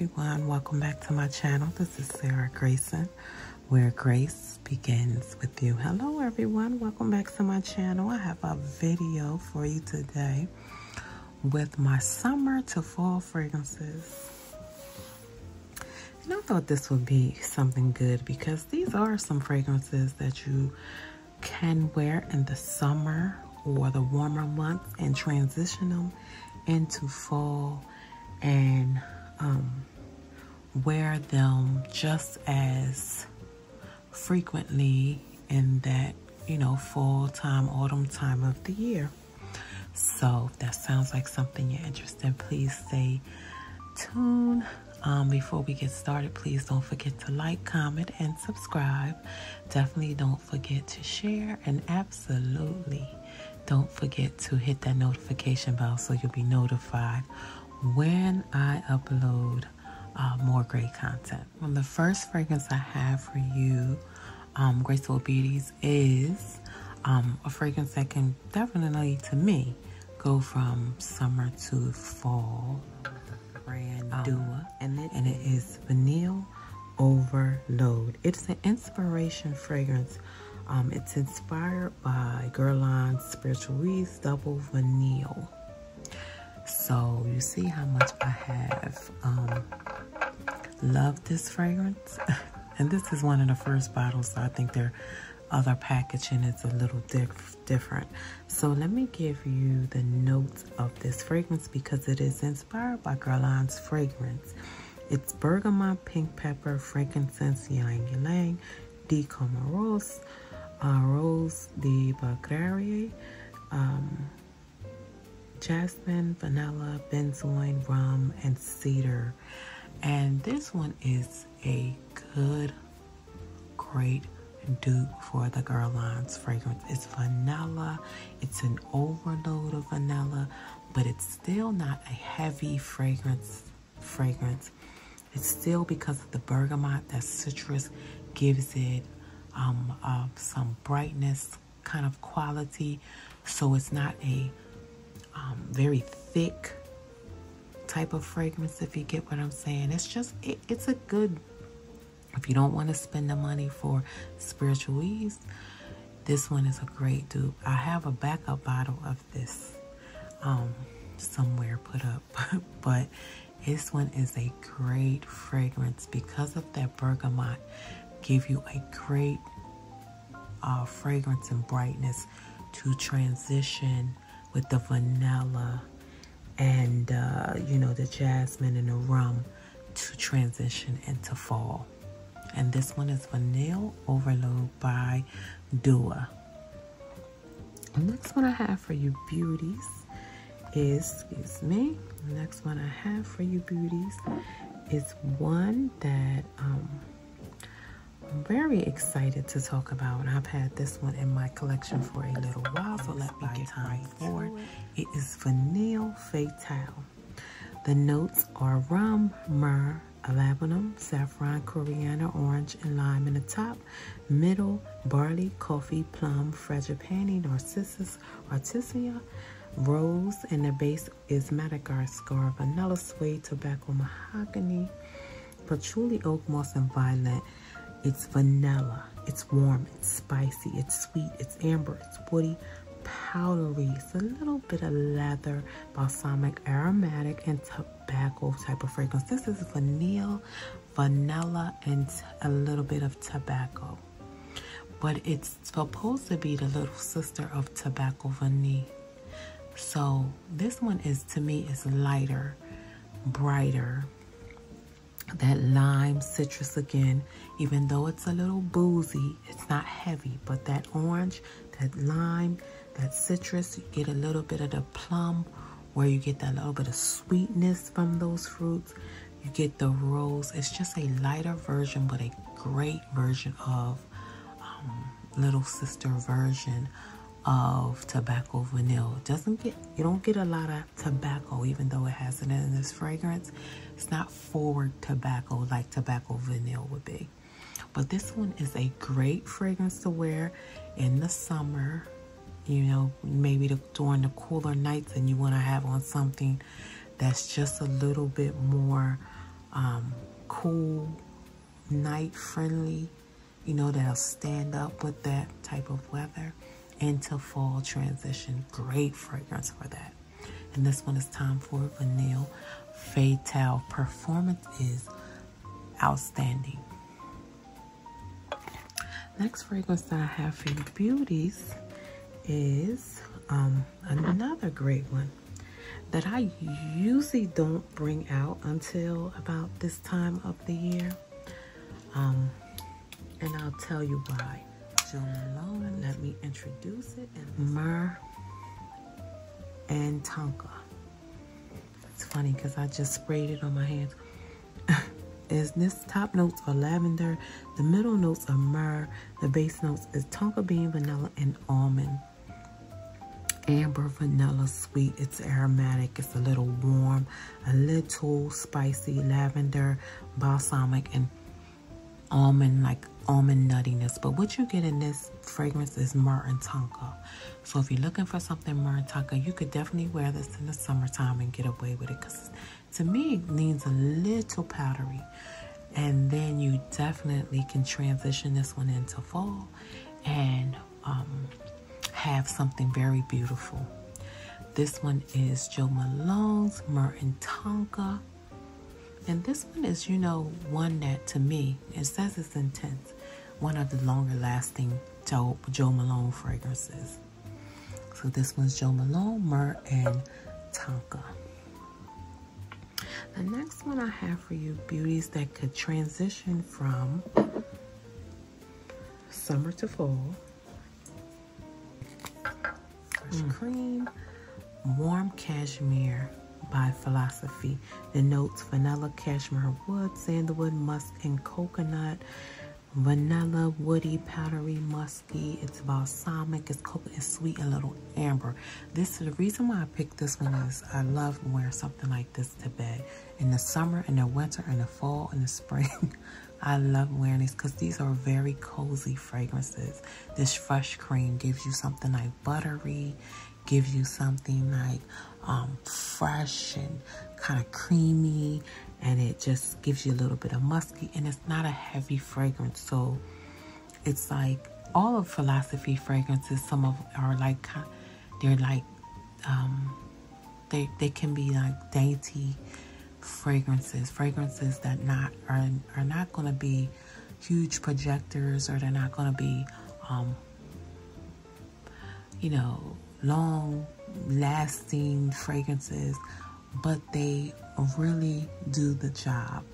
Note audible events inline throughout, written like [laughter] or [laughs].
everyone. Welcome back to my channel. This is Sara Graceson, where grace begins with you. Hello, everyone. Welcome back to my channel. I have a video for you today with my summer to fall fragrances. And I thought this would be something good because these are some fragrances that you can wear in the summer or the warmer months and transition them into fall and um, wear them just as frequently in that, you know, fall time, autumn time of the year. So if that sounds like something you're interested in, please stay tuned. Um, before we get started, please don't forget to like, comment, and subscribe. Definitely don't forget to share and absolutely don't forget to hit that notification bell so you'll be notified when I upload uh, more great content. Well, the first fragrance I have for you, um, Graceful Beauties, is um, a fragrance that can definitely, to me, go from summer to fall. Brand um, Dua, and it, and it is Vanille Overload. It's an inspiration fragrance. Um, it's inspired by Guerlain's Spiritueuse Double Vanille. So you see how much I have um, loved this fragrance. [laughs] and this is one of the first bottles, so I think their other packaging is a little diff different. So let me give you the notes of this fragrance because it is inspired by Guerlain's fragrance. It's bergamot, pink pepper, frankincense, ylang ylang, decomaros, uh, rose de Bulgaria, um, jasmine, vanilla, benzoin, rum, and cedar. And this one is a good, great dupe for the Guerlain's fragrance. It's vanilla. It's an overload of vanilla, but it's still not a heavy fragrance. Fragrance. It's still because of the bergamot, that citrus gives it um, uh, some brightness kind of quality. So it's not a um, very thick type of fragrance, if you get what I'm saying. It's just, it, it's a good, if you don't want to spend the money for Spiritueuse, this one is a great dupe. I have a backup bottle of this um, somewhere put up, [laughs] but this one is a great fragrance because of that bergamot. Give you a great uh, fragrance and brightness to transition with the vanilla and uh, you know the jasmine and the rum to transition into fall. And this one is Vanilla Overload by Dua. The next one I have for you beauties is, excuse me, the next one I have for you beauties is one that um, I'm very excited to talk about. I've had this one in my collection for a little while, so let me get right forward. It is Vanille Fatale. The notes are rum, myrrh, labdanum, saffron, coriander, orange, and lime in the top. Middle, barley, coffee, plum, frangipani, narcissus, artemisia, rose, and the base is Madagascar, vanilla, suede, tobacco, mahogany, patchouli, oak moss, and violet. It's vanilla. It's warm. It's spicy. It's sweet. It's amber. It's woody, powdery. It's a little bit of leather, balsamic, aromatic, and tobacco type of fragrance. This is vanilla, vanilla, and a little bit of tobacco. But it's supposed to be the little sister of tobacco vanille. So this one is, to me, is lighter, brighter, that lime citrus again even though it's a little boozy it's not heavy but that orange that lime that citrus you get a little bit of the plum where you get that little bit of sweetness from those fruits. You get the rose. It's just a lighter version but a great version of um, little sister version of tobacco vanilla. Doesn't get you don't get a lot of tobacco even though it has it in this fragrance. It's not forward tobacco like tobacco vanilla would be. But this one is a great fragrance to wear in the summer. You know, maybe the, during the cooler nights and you want to have on something that's just a little bit more um, cool, night friendly, you know, that'll stand up with that type of weather into fall transition. Great fragrance for that. And this one is Tom Ford Vanille Fatale. Performance is outstanding. Next fragrance that I have for you beauties is um, another great one that I usually don't bring out until about this time of the year. Um, and I'll tell you why. Malone, let me introduce it. And Myrrh and Tonka. It's funny because I just sprayed it on my hands. [laughs] is this top notes are lavender, the middle notes are myrrh, the base notes is tonka bean, vanilla, and almond. Amber vanilla sweet. It's aromatic. It's a little warm, a little spicy, lavender, balsamic, and almond like almond nuttiness. But what you get in this fragrance is myrrh and tonka. So if you're looking for something myrrh and tonka, you could definitely wear this in the summertime and get away with it. Because to me, it needs a little powdery. And then you definitely can transition this one into fall and um, have something very beautiful. This one is Jo Malone's and Tonka. And this one is, you know, one that to me, it says it's intense, one of the longer lasting Jo, Jo Malone fragrances. So this one's Jo Malone, Myrrh, and Tonka. The next one I have for you, beauties that could transition from summer to fall. Fresh mm. cream, warm cashmere, by Philosophy. The notes vanilla, cashmere wood, sandalwood, musk, and coconut. Vanilla, woody, powdery, musky. It's balsamic. It's coconut. It's sweet, a little amber. This is the reason why I picked this one is I love wearing something like this to bed in the summer, in the winter, in the fall, in the spring. [laughs] I love wearing these because these are very cozy fragrances. This fresh cream gives you something like buttery, gives you something like um, fresh and kind of creamy and it just gives you a little bit of musky and it's not a heavy fragrance. So it's like all of philosophy fragrances some of are like they're like um, they they can be like dainty fragrances fragrances that not are are not going to be huge projectors or they're not going to be um, you know long lasting fragrances, but they really do the job.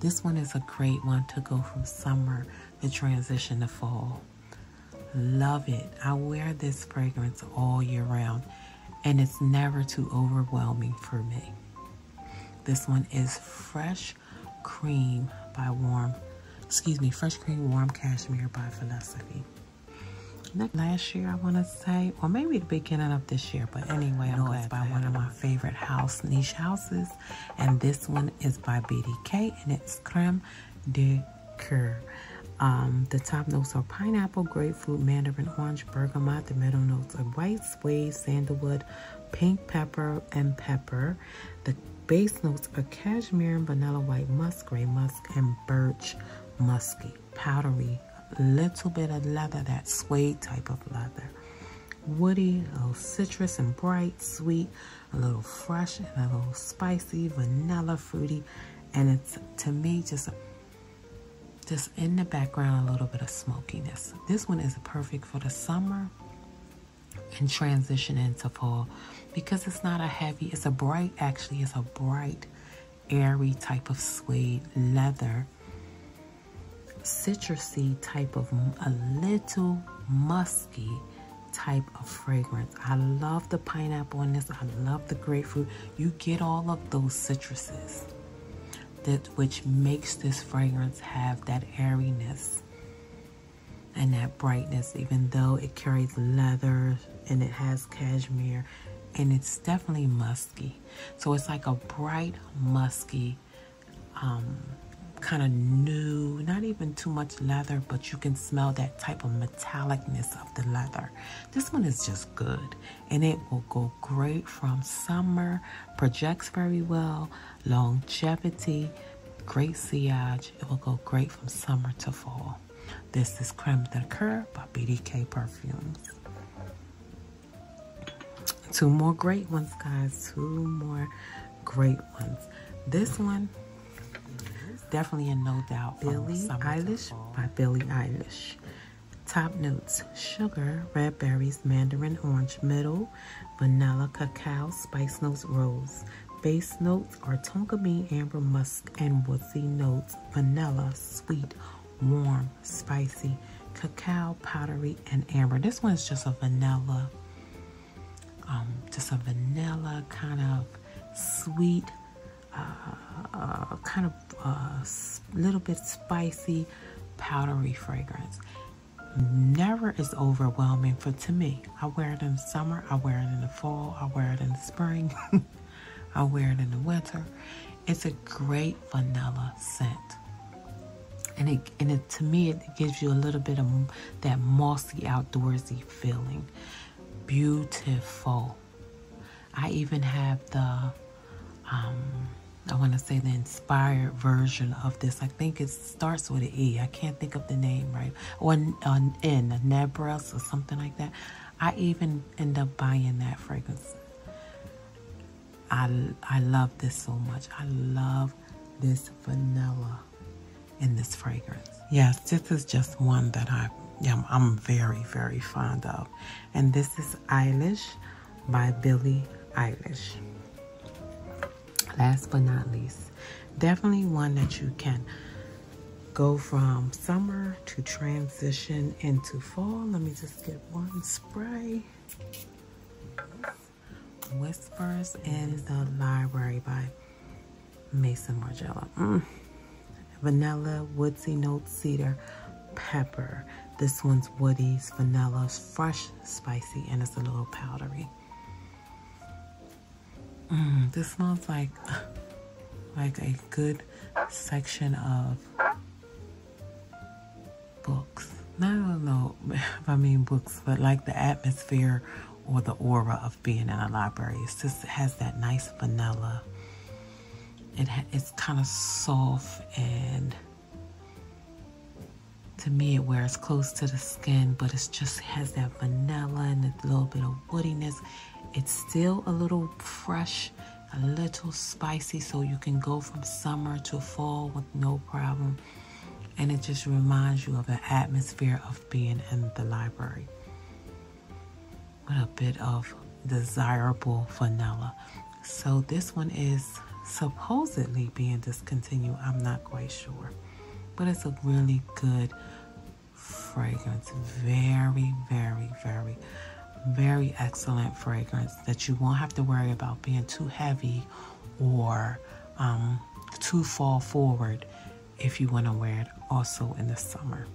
This one is a great one to go from summer to transition to fall. Love it. I wear this fragrance all year round and it's never too overwhelming for me. This one is Fresh Cream by Warm, excuse me, Fresh Cream Warm Cashmere by Philosophy last year, I want to say, or maybe the beginning of this year, but anyway, I know it's by one of my favorite house niche houses, and this one is by BDK, and it's Creme de Coeur. Um, the top notes are pineapple, grapefruit, mandarin orange, bergamot. The middle notes are white suede, sandalwood, pink pepper, and pepper. The base notes are cashmere and vanilla white musk, gray musk, and birch musky, powdery little bit of leather, that suede type of leather. Woody, a little citrus and bright, sweet, a little fresh and a little spicy, vanilla, fruity, and it's to me just just in the background a little bit of smokiness. This one is perfect for the summer and transition into fall because it's not a heavy, it's a bright, actually, it's a bright, airy type of suede leather citrusy type of a little musky type of fragrance. I love the pineapple in this. I love the grapefruit. You get all of those citruses that which makes this fragrance have that airiness and that brightness even though it carries leather and it has cashmere and it's definitely musky. So it's like a bright musky um, kind of new, not even too much leather, but you can smell that type of metallicness of the leather. This one is just good and it will go great from summer, projects very well, longevity, great sillage. It will go great from summer to fall. This is Creme de Coeur by BDK Perfumes. Two more great ones, guys. Two more great ones. This one definitely a no doubt. Billie Eilish by Billie Eilish. Top notes sugar, red berries, mandarin orange, middle, vanilla, cacao, spice notes, rose. Base notes are tonka bean, amber musk, and woodsy notes. Vanilla, sweet, warm, spicy, cacao, powdery, and amber. This one is just a vanilla, um, just a vanilla kind of sweet, uh, kind of a uh, little bit spicy, powdery fragrance never is overwhelming for to me. I wear it in the summer, I wear it in the fall, I wear it in the spring, [laughs] I wear it in the winter. It's a great vanilla scent. And it, and it, to me, it gives you a little bit of that mossy, outdoorsy feeling. Beautiful. I even have the um, I want to say the inspired version of this. I think it starts with an E. I can't think of the name right. Or an, an N, uh, a Nebras or something like that. I even end up buying that fragrance. I, I love this so much. I love this vanilla in this fragrance. Yes, this is just one that I I'm very, very fond of. And this is Eilish by Billie Eilish last but not least, definitely one that you can go from summer to transition into fall. Let me just get one spray. Whispers in the Library by Maison Margiela. Mm. Vanilla, woodsy note, cedar, pepper. This one's woody, vanilla, fresh, spicy, and it's a little powdery. Mm, this smells like like a good section of books. I don't know if I mean books, but like the atmosphere or the aura of being in a library. It just has that nice vanilla. It it's kind of soft and to me it wears close to the skin, but it just has that vanilla and a little bit of woodiness. It's still a little fresh, a little spicy, so you can go from summer to fall with no problem. And it just reminds you of the atmosphere of being in the library with a bit of desirable vanilla. So this one is supposedly being discontinued. I'm not quite sure. But it's a really good fragrance. Very, very, very very excellent fragrance that you won't have to worry about being too heavy or um, too fall forward if you want to wear it also in the summer.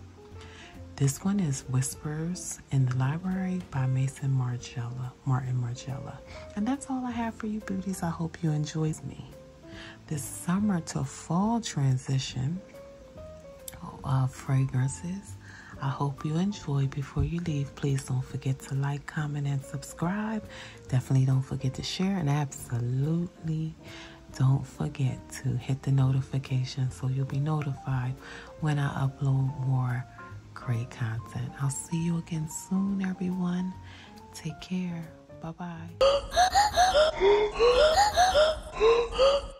This one is Whispers in the Library by Maison Margiela, Martin Margiela. And that's all I have for you beauties. I hope you enjoyed me. This summer to fall transition of fragrances I hope you enjoy. Before you leave, please don't forget to like, comment, and subscribe. Definitely don't forget to share, and absolutely don't forget to hit the notification so you'll be notified when I upload more great content. I'll see you again soon, everyone. Take care. Bye bye. [gasps] [gasps] [gasps] [laughs]